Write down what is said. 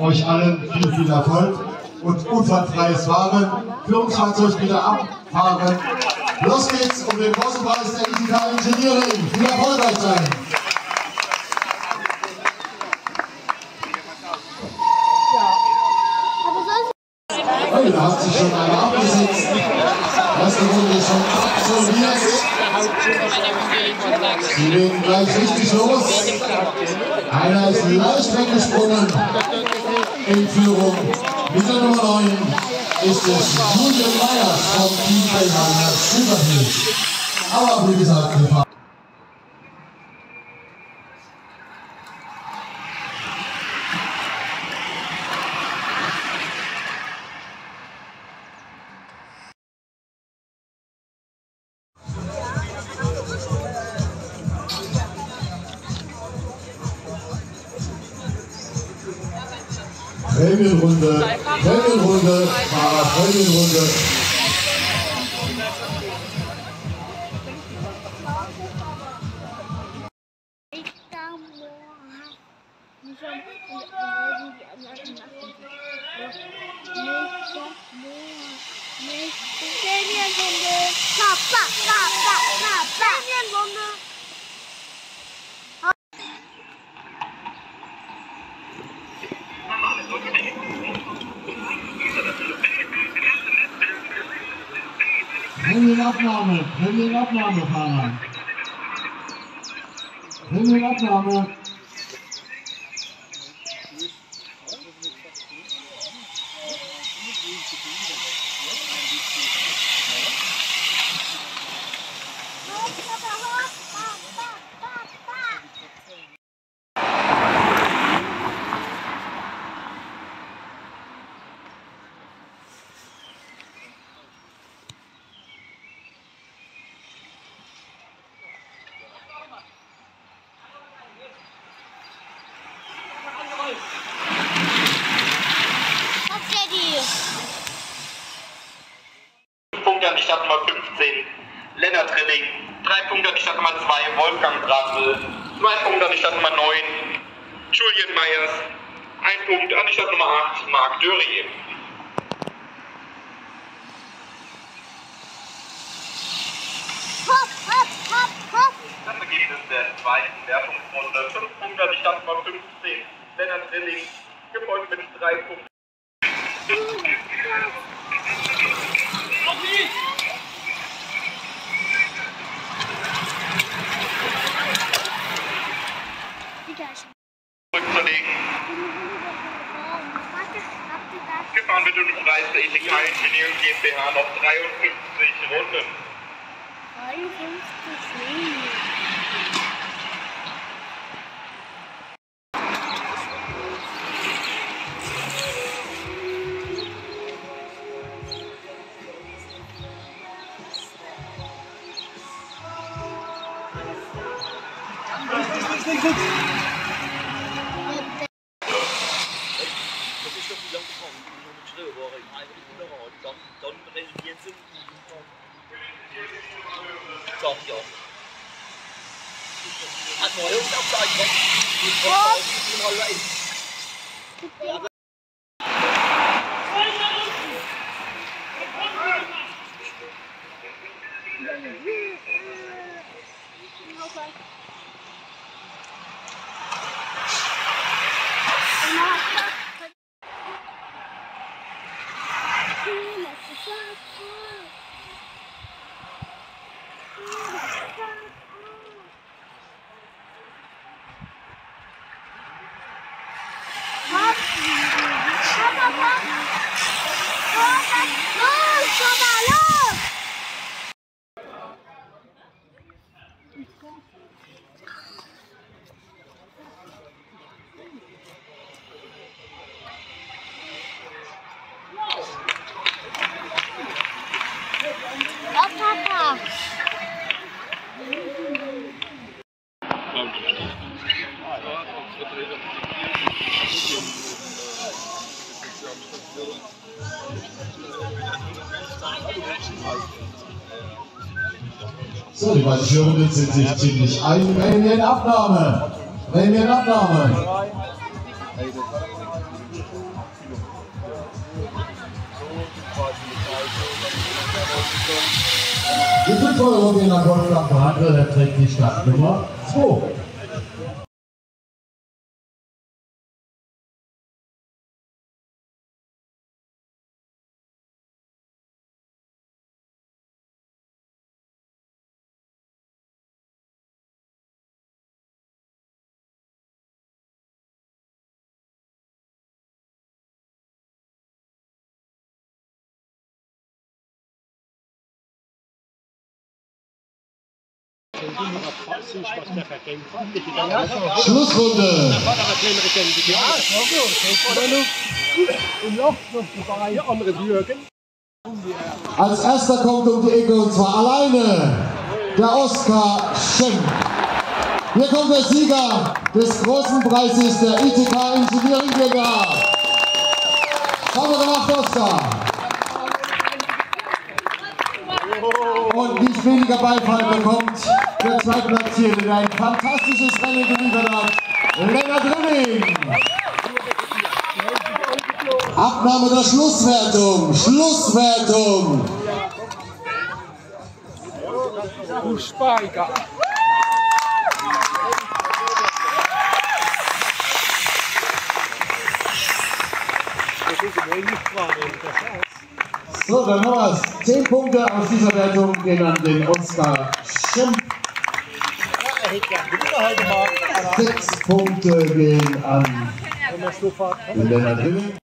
euch allen viel, viel Erfolg und unfallfreies Fahren. Führungsfahrzeug bitte abfahren. Los geht's um den großen Preis der Digital Engineering. Viel Erfolg euch sein. Oh, da hat sich schon einer abgesetzt. Erste Runde schon absolviert. Sie legen gleich richtig los. Einer ist leicht weggesprungen in Führung. Mit der Nummer 9 ist es Julian Meyers vom Team Bellmann Silberhill. Aber wie gesagt, Trainingsrunde, Trainingsrunde, Fahrrad-Trainingsrunde. Papa, papa. Prämienabnahme, Prämienabnahme, Fahrer. Prämienabnahme. Punkte an die Startnummer 15, Lennart Rilling. Drei Punkte an die Startnummer 2, Wolfgang Brassel. Zwei Punkte an die Startnummer 9, Julian Meyers. Ein Punkt an die Startnummer 8, Marc Dörrie. Das Ergebnis der zweiten Wertungsrunde. Fünf Punkte an die Startnummer 15, Lennart Rilling. Gefolgt mit drei Punkten. zurückzulegen. Gefahren wird um den Preis der ETK Engineering GmbH noch 53 Runden. 53 Das ist doch wie lange gekommen, die noch nicht schreiben waren. Im einen Monat und dann, oh So, die beiden Führenden sind sich ziemlich einig. Prämienabnahme! Prämienabnahme! Die 5 Euro gehen an Wolfgang Handel, er trägt die Startnummer 2. Schlussrunde. Als erster kommt um die Ecke und zwar alleine der Oskar Schemp. Hier kommt der Sieger des großen Preises der ITK Engineering GmbH. Sauber gemacht, Oskar. Und nicht weniger Beifall bekommt der Zweitplatzierte, der ein fantastisches Rennen geliefert hat, Lennart Rilling. Abnahme der Schlusswertung. Schlusswertung. Du Speicher. So, dann haben wir es. Zehn Punkte aus dieser Wertung gehen an den Oskar mal. Sechs Punkte gehen an Lennart Rilling.